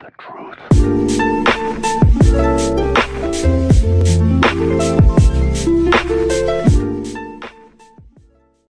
the truth.